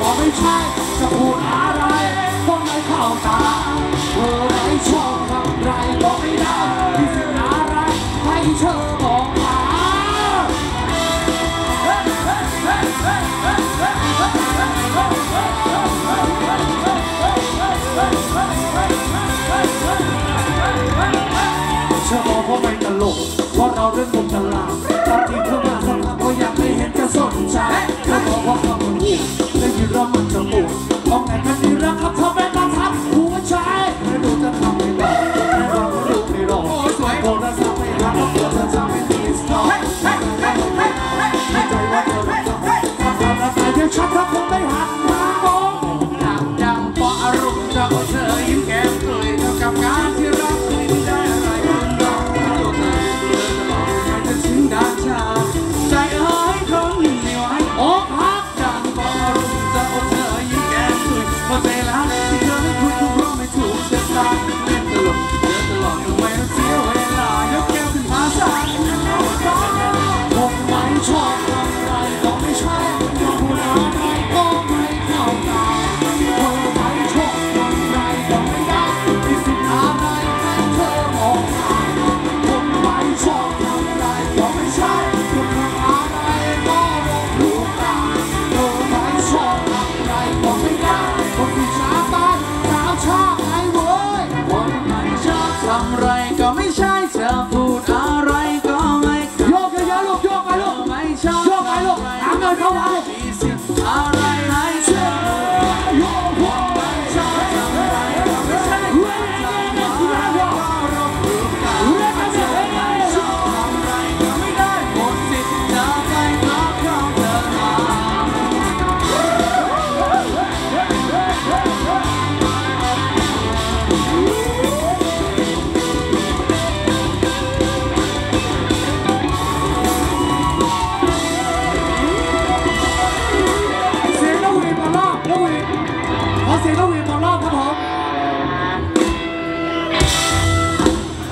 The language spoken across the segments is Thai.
ก็ไม่ใช่จะพูดอะไรก็ไม่เข้าตาเธอไม่ชอบทำไรก็ไม่ได้มีสิ่งอะไรให้เธอมองหาเธอบอกว่าไม่ตลกเพราะเราเรื่องมุม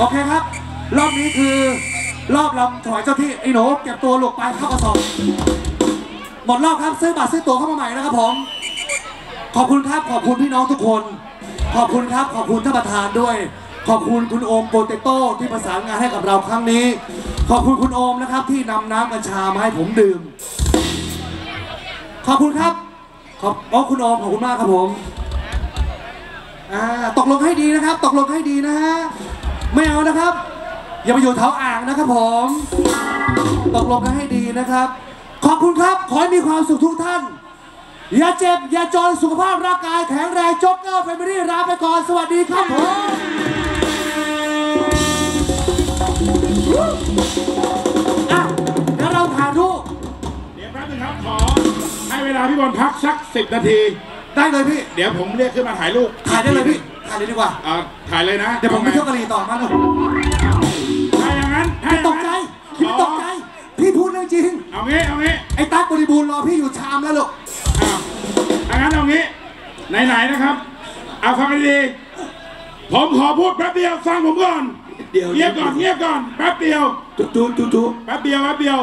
โอเคครับ รอบนี้คือ รอบลำถวายเจ้าที่ไอ้หนูเก็บตัวหลกไปเข้ากระสอบหมดรอบครับซื้อบัตรซื้อตั๋วเข้ามาใหม่นะครับผม ขอบคุณครับขอบคุณพี่น้องทุกคน ขอบคุณครับขอบคุณท่านประธานด้วย ขอบคุณคุณโอมโปเตโต้ที่ประสานงานให้กับเราครั้งนี้ ขอบคุณคุณโอมนะครับที่นำน้ำกัญชามาให้ผมดื่ม ขอบคุณครับ ขอบอ๋อคุณโอมขอบคุณมากครับผมอ่าตกลงให้ดีนะครับ ตกลงให้ดีนะฮะ ไม่เอานะครับ อย่าไปอยู่แถวอ่างนะครับผม ตกลงกันให้ดีนะครับ ขอบคุณครับ ขอให้มีความสุขทุกท่าน อย่าเจ็บ อย่าจนสุขภาพร่างกายแข็งแรงจ็อกเกอร์แฟมิลี่ลาไปก่อน สวัสดีครับผมอะเดี๋ยวเราถ่ายรูปเดี๋ยวแป๊บนึงครับขอให้เวลาพี่บอลพักสักสิบนาที ได้เลยพี่ เดี๋ยวผมเรียกขึ้นมาถ่ายรูปถ่ายได้เลยพี่ถ่ายเลยดีกว่า อ่าถ่ายเลยนะเดี๋ยวผมไปเที่ยวกะหรี่ต่อมาเลยถ้าอย่างนั้นถ้าพี่อย่างตกใจนั้นพี่ตกใจ พี่พูดเรื่องจริง เอางี้เอางี้ไอ้ตั๊กบริบูรณ์รอพี่อยู่ชามแล้วลูกอ้าวถ้างั้นเอางี้ ไหนๆนะครับ เอาฟังให้ดีๆผมขอพูดแป๊บเดียวฟังผมก่อนเดี๋ยวเงียบก่อนเงียบก่อนแป๊บเดียว จุ๊จุ๊จุ๊จุ๊แป๊บเดียวแป๊บเดียว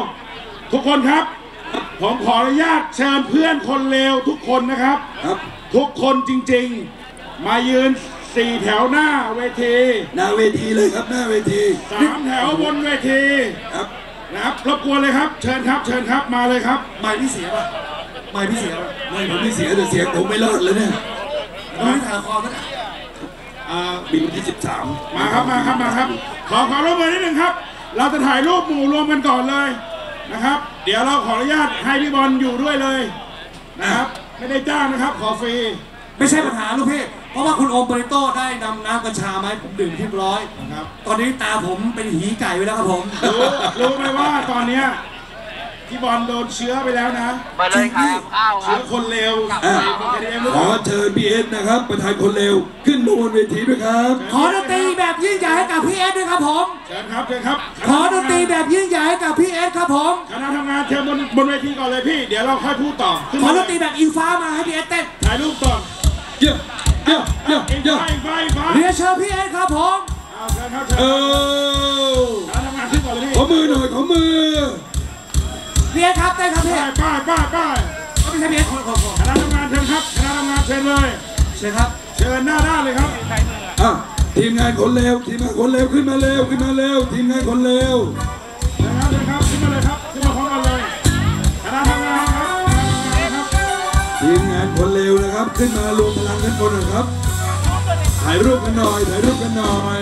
ทุกคนครับ ผมขออนุญาตเชิญเพื่อนคนเลวทุกคนนะครับ ครับ ทุกคนจริงๆ มายืน สี่แถวหน้าเวที หน้าเวทีเลยครับหน้าเวทีสามแถวบนเวทีครับนะครับรบกวนเลยครับ เชิญครับเชิญครับมาเลยครับไม่พี่เสียป่ะไม่พี่เสียป่ะไม่ผมไม่เสียแต่เสียงผมไม่รอดเลยเนี่ยเราไม่ถ่ายละครนั่นน่ะอ่าบินวันที่ 13 มาครับมาครับมาครับ ขอความร่วมมือนิดหนึ่งครับ เราจะถ่ายรูปหมู่รวมกันก่อนเลยนะครับ เดี๋ยวเราขออนุญาตให้พี่บอลอยู่ด้วยเลยนะครับ ไม่ได้จ้างนะครับ ขอฟรี ไม่ใช่ปัญหาลูกพี่ เพราะว่าคุณโอมบริโต้ได้นำน้ำกัญชามาให้ผมดื่มเรียบร้อย ครับ ตอนนี้ตาผมเป็นหีไก่ไปแล้วครับผม รู้รู้ไหมว่าตอนเนี้ยพี่บอลโดนเชื้อไปแล้วนะ มาเลยครับข้าวคเชื้รัอบ คนเลวอะเคยได้ยินหรือขเปอล่าเชิญพีเอสนะครับ ประธานคนเร็ว ขึ้นมาบนเวทีด้วยครับ ขอดนตรีแบบยิ่งใหญ่ให้กับพี่เอสด้วยครับผม เชิญครับเชิญครับขอดนตรีแบบยิ่งใหญ่ให้กับพี่เอสครับผม คณะทำงานเชิญบนบนเวทีก่อนเลยพี่ เดี๋ยวเราค่อยพูดต่อขึ้นขอมาดนตรีแบบอิงฟ้ามาให้พี่เอสเต้นถ่ายรูปก่อน เยอะเยอะเยอะอีกเยอะไฟไฟไฟเรียนเชิญพี่เอสครับผมเอาเชิญครับเชิญเออคณะทำงานขึ้นก่อนเลยพี่ขอมือหน่อยขอมือพี่เอสครับเต้นครับพี่ป้ายป้ายป้ายป้ายไม่ใช่พี่เอสคนคนคนคณะทำงานเชิญชิญเลยเชิญครับ เชิญหน้าด้านเลยครับอะทีมงานคนเลวทีมงานคนเลวขึ้นมาเร็วขึ้นมาเร็วทีมงานคนเลว ครับ ขึ้นมารวมพลังกันบนนะครับ ถ่ายรูปกันหน่อย ถ่ายรูปกันหน่อย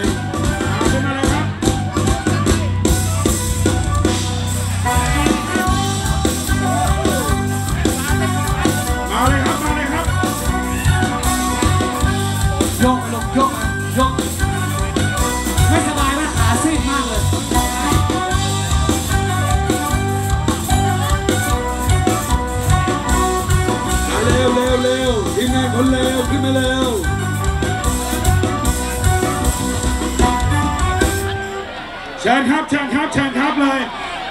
ทีมงานคนเลวขึ้นมาเร็วเชิญครับเชิญครับเชิญครับเลย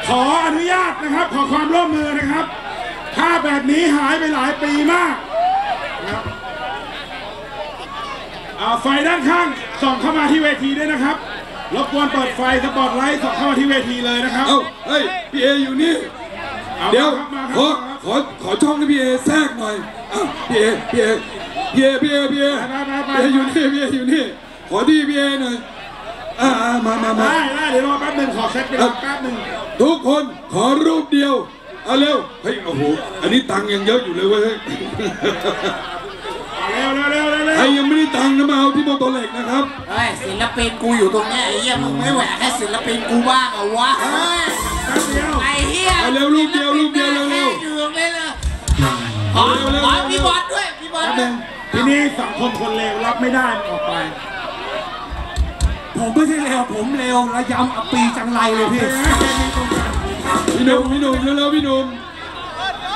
ขออนุญาตนะครับ ขอความร่วมมือนะครับภาพแบบนี้หายไปหลายปีมากนะครับอ่าไฟด้านข้างส่องเข้ามาที่เวทีด้วยนะครับรบกวนเปิดไฟสปอตไลท์ส่องเข้ามาที่เวทีเลยนะครับเอ้าเฮ้ยพี่เออยู่นี่ อาเดี๋ยว มาคขอรับมาครับขอขอช่องให้พี่เอแทรกหน่อยอ้าว พี่เอพี่เอพี่เอพี่เอพี่เอมามามาพี่เออยู่นี่พี่เออยู่นี่ขอที่พี่เอหน่อยอ่าอ่ามามามาได้ได้เดี๋ยวรอแป๊บหนึ่งขอเซ็ตเวลาแป๊บหนึ่งทุกคนขอรูปเดียวเอาเร็วเฮ้ยโอ้โหอันนี้ตังค์ยังเยอะอยู่เลยเว้ยเฮ้ยเร็วเร็วเร็วเร็วเร็ใครวยังไม่ได้ตังค์นะมาเอาที่โมโตเหล็กนะครับเฮ้ยศิลปินกูอยู่ตรงเนี้ยไอ้เหี้ยมึงไม่แหวกให้ศิลปินกูบ้างเหรอวะเฮ้ยแป๊บเดียวไอ้เหี้ยเอาเร็วรูปเดียวรูปเดียวเร็วเร็ว อยู่ตรงนี้เลยขอเร็วเร็วขอเร็วพี่บอลด้วยพี่บอลแป๊บหด้วนึ่ยงทีนี้สังคมคนเลวรับไม่ได้มันออกไป ผมไม่ใช่เลวผมเลวระยำอับปีจังไรเลยพี่พี่หนุ่มพี่หนุ่มเร็วๆพี่หนุ่ม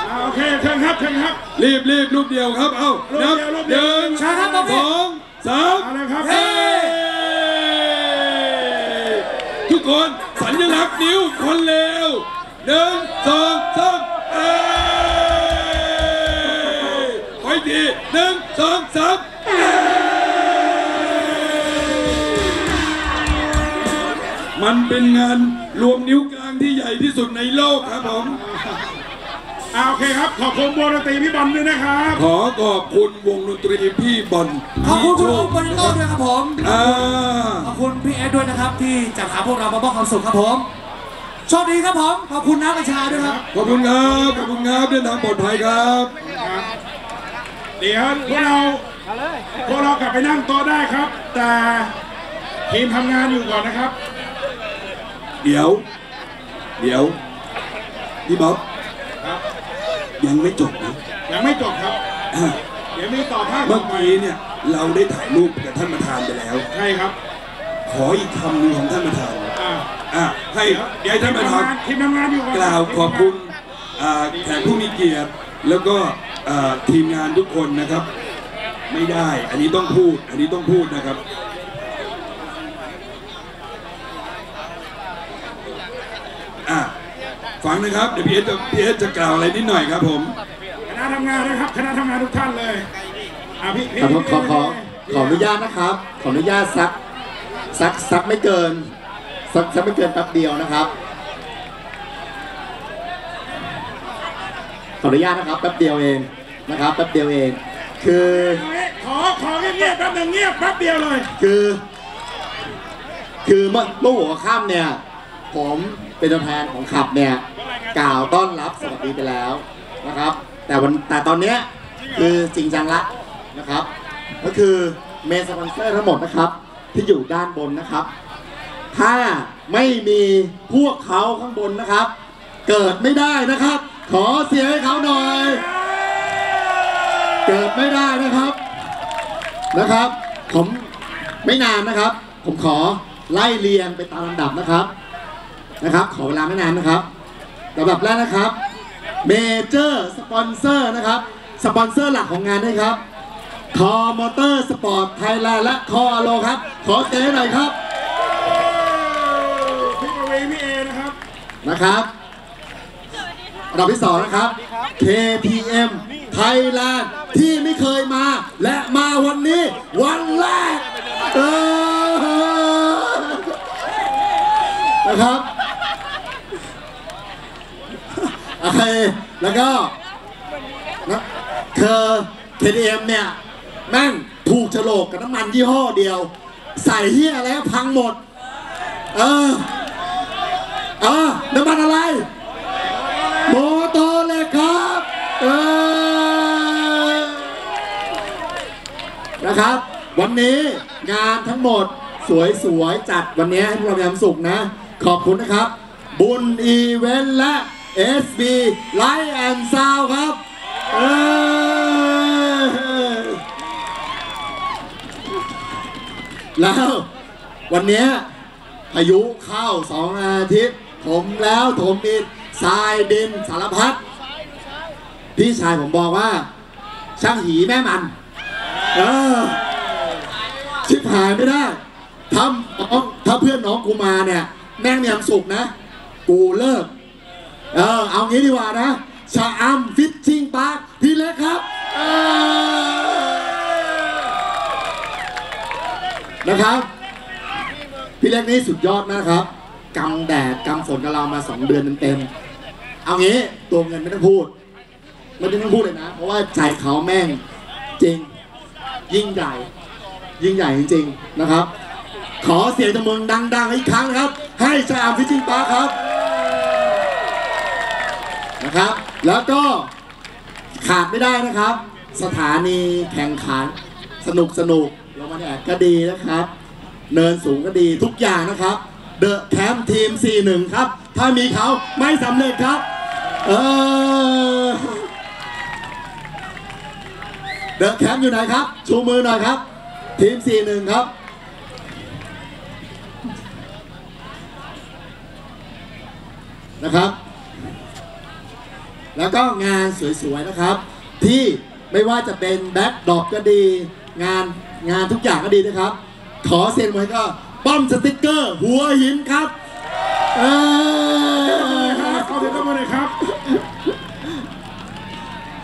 อ่าโอเคเชิญครับเชิญครับรีบรีบรูปเดียวครับ เอารูปนับเดียวรูปหเดียวนึ่งใช่ครับสพี่องสามเอาเลยครับเฮ้ทุกคนสัญลักษณ์นิ้วคนเลวหนึ่งสองสาม มันเป็นงานรวมนิ้วกลางที่ใหญ่ที่สุดในโลกครับผมอ่าโอเคครับ ขอบคุณวงดนตรีพี่บอลด้วยนะครับ ขอขอบคุณวงดนตรีพี่บอลขอบคุณคุณโชโอ๊คบอลโต้ด้วยครับผม อ่าขอบคุณพี่เอสด้วยนะครับ ที่จัดหาพวกเรามามอบความสุขครับผมโชคดีครับผม ขอบคุณน้าประชาด้วยครับ ขอบคุณครับขอบคุณครับเดินทางปลอดภัยครับเดี๋ยวพวกเราพวกเรากลับไปนั่งโต๊ะได้ครับ แต่ทีมทำงานอยู่ก่อนนะครับ เดี๋ยว เดี๋ยวพี่บ๊อบครับ ยังไม่จบนะยังไม่จบครับ อะเดี๋ยวมีต่อภาคต่เมื่ออไปกี้เนี่ยเราได้ถ่ายรูปกับท่านประธานไปแล้ว ใช่ครับ ขออีกคำหนึ่งของท่านประธานอ่าอะให้เดี๋ยวให้ทีท่ามนประทำธานงานทีมทำงานอยู่ก่อนกล่าวขอบคุณอ่าแขกผู้มีเกียรติ แล้วก็อ่าทีมงานทุกคนนะครับ ไม่ได้ อันนี้ต้องพูด อันนี้ต้องพูดนะครับ อะ ฟังนะครับ เดี๋ยวพี่เอสจะพี่เอสจะกล่าวอะไรนิดหน่อยครับผมคณะทำงานนะครับคณะทำงานทุกท่านเลยอ่าพี่พี่ขอโทษขอขอพี่ขออนุญาตนะครับ ขออนุญาตซักซักซักไม่เกินซักซักไม่เกินแป๊บเดียวนะครับ ขออนุญาตนะครับแป๊บเดียวเองนะครับแป๊บเดียวเอง คือขอขอเงียบๆแป๊บหนึงเงียบแป๊บเดียวเลย คือ คือเมื่อเมื่อหัวค่ำเนี่ย ผม เป็นตัวแทนของขับเนี่ยกล่าวต้อนรับสวัสดีไปแล้วนะครับ แต่วันแต่ตอนเนี้ยคือจริงจังละนะครับ ก็คือเมนสปอนเซอร์ทั้งหมดนะครับ ที่อยู่ด้านบนนะครับ ถ้าไม่มีพวกเขาข้างบนนะครับ เกิดไม่ได้นะครับ ขอเสียงให้เขาหน่อย เกิดไม่ได้นะครับนะครับ ผมไม่นานนะครับ ผมขอไล่เรียงไปตามลำดับนะครับ นะครับ ขอเวลาไม่นานนะครับลำดับแรกนะครับ major sponsor นะครับ สปอนเซอร์หลักของงานด้วยครับคอมอเตอร์สปอร์ตไทยแลนด์และคออโลครับ ขอเสียงให้หน่อยครับพี่ประวีพี่เอนะครับ นะครับอันดับที่สองนะครับ KTM Thailand ที่ไม่เคยมา และมาวันนี้วันแรกเออนะครับโอเค แล้วก็เคอ KTM เนี่ยแม่งถูกโฉลกกับน้ำมันยี่ห้อเดียว ใส่เฮียอะไรพังหมด เออเออน้ำมันอะไร โมโตเลยครับเออนะครับ วันนี้งานทั้งหมดสวยๆจัดวันนี้ให้พวกเรามีความสุขนะ ขอบคุณนะครับ บุญอีเวนต์และ SB Light and Sound ครับเออแล้ววันนี้พายุเข้าสองอาทิตย์ถมแล้วถมอีกทรายดินสารพัดพี่ชายผมบอกว่า ช่างหีแม่มัน เออ ชิบหายไม่ได้ทำน้องถ้าเพื่อนน้องกูมาเนี่ย แม่งมีความสุขนะ กูเลิก เออเอางี้ดีกว่านะชาอัมฟิชชิงปาร์คพี่เล็กครับเออนะครับ พี่เล็กนี่สุดยอดมากครับกำแดดกำฝนกับเรามาสองเดือนเต็มๆเอางี้ตัวเงินไม่ต้องพูดไม่ต้องพูดเลยนะ เพราะว่าใจเขาแม่งจริง ยิ่งใหญ่ ยิ่งใหญ่จริง ๆ นะครับ ขอเสียงตะมึงดังๆอีกครั้งนะครับ ให้ชาอัมฟิชชิงปาร์คครับ นะครับ แล้วก็ขาดไม่ได้นะครับ สถานีแข่งขัน สนุกสนุกลงมาแดดก็ดีนะครับ เนินสูงก็ดีทุกอย่างนะครับเดอะแคมป์ทีม 41 ครับ ถ้ามีเขาไม่สำเร็จครับ เออเดอะแคมป์อยู่ไหนครับ ชูมือหน่อยครับ ทีม 41 ครับนะครับ แล้วก็งานสวยๆนะครับ ที่ไม่ว่าจะเป็นแบ็คดรอปก็ดี งานงานทุกอย่างก็ดีนะครับ ขอเซ็นไว้ก็ป้อมสติกเกอร์ หัวหินครับเออขอเสียงตบมือหน่อยครับ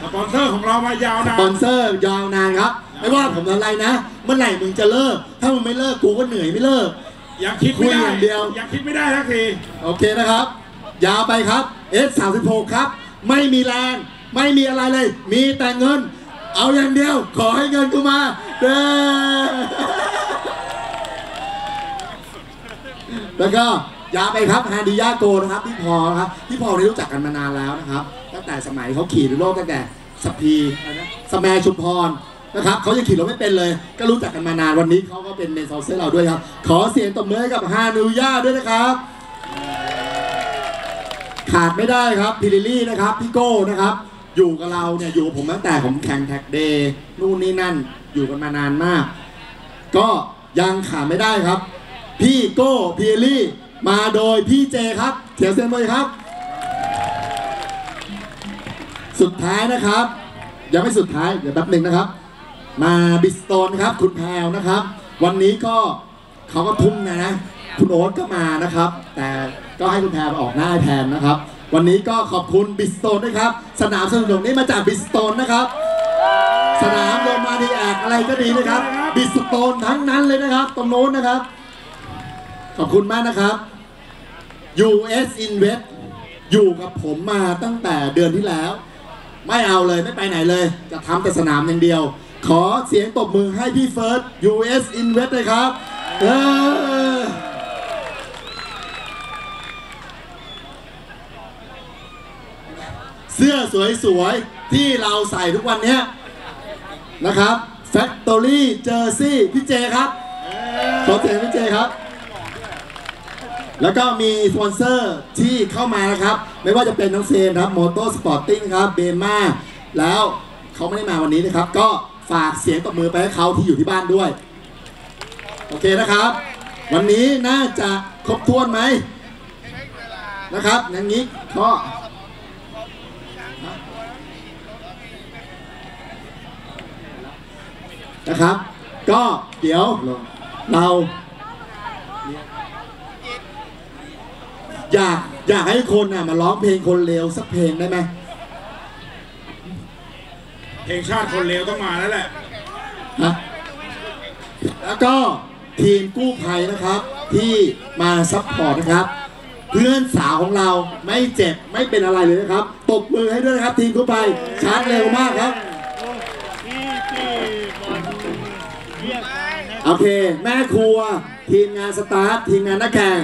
สปอนเซอร์ของเรามายาวสนานปอนเซอร์ยาวนานครับ ไม่ว่าผมอะไรนะ เมื่อไหร่มึงจะเลิก ถ้ามึงไม่เลิกกูก็เหนื่อยไม่เลิก ยังคิดไม่ได้คุยอย่างเดียว ยังคิดไม่ได้ทักที โอเคนะครับ ยาวไปครับ S36 ครับ ไม่มีแรง ไม่มีอะไรเลย มีแต่เงิน เอาอย่างเดียว ขอให้เงินกูมาเด้อแล้วก็ยาไปครับฮาดิยาโกนะครับพี่พอครับพี่พอได้รู้จักกันมานานแล้วนะครับ ตั้งแต่สมัยเขาขี่ในโลกตั้งแต่สปีอะไรนะสแมชุมพรนะครับเขายังขี่รถไม่เป็นเลย ก็รู้จักกันมานานวันนี้เขาก็เป็น main sponsor เราด้วยครับ ขอเสียงตบมือให้กับฮานูย่าด้วยนะครับ ขาดไม่ได้ครับ Pirelli นะครับพี่โก้นะครับ อยู่กับเราเนี่ยอยู่กับผมตั้งแต่ผมแข่ง track day นู่นนี่นั่นอยู่กันมานานมาก ก็ยังขาดไม่ได้ครับ พี่โก้ Pirelli มาโดยพี่เจครับเขียวเซนเลยครับ สุดท้ายนะครับ ยังไม่สุดท้ายเดี๋ยวแป๊บหนึ่งนะครับ มาบิสโตนครับคุณแพรวนะครับ วันนี้ก็เขาก็ทุ่มนะนะ คุณโอ๊ตก็มานะครับ แต่ก็ให้คุณแพรออกหน้าแทนนะครับ วันนี้ก็ขอบคุณบิสโตนด้วยครับ สนามสนุกนี้มาจากบิสโตนนะครับ สนามโรมาดีแอกอะไรก็ดีนะครับ บิสโตนทั้งนั้นเลยนะครับ ตรงโน้นนะครับ ขอบคุณมากนะครับ US Invest อยู่กับผมมาตั้งแต่เดือนที่แล้ว ไม่เอาเลยไม่ไปไหนเลย จะทำแต่สนามอย่างเดียว ขอเสียงตบมือให้พี่เฟิร์ส US Invest เลยครับ เออ เสื้อสวยๆ ที่เราใส่ทุกวันเนี้ยนะครับ Factory Jersey พี่เจครับขอเสียงพี่เจครับ แล้วก็มีสปอนเซอร์ที่เข้ามานะครับ ไม่ว่าจะเป็นน้องเซนครับมอเตอร์สปอร์ติ้งครับเบม่าแล้วเขาไม่ได้มาวันนี้นะครับ ก็ฝากเสียงตบมือไปให้เขาที่อยู่ที่บ้านด้วย โอเคนะครับ วันนี้น่าจะครบถ้วนไหมนะครับ อย่างนี้ก็ นะครับ ก็เดี๋ยวเรา อยากอยากให้คนน่ะมาร้องเพลงคนเลวสักเพลงได้ไหมเพลงชาติคนเลวต้องมาแล้วแหละฮะแล้วก็ทีมกู้ภัยนะครับ ที่มา support นะครับ เพื่อนสาวของเราไม่เจ็บไม่เป็นอะไรเลยนะครับตบมือให้ด้วยนะครับ ทีมกู้ภัยชาร์จเร็วมากครับ โอเค แม่ครัว ทีมงานสตาฟทีมงานนักแข่ง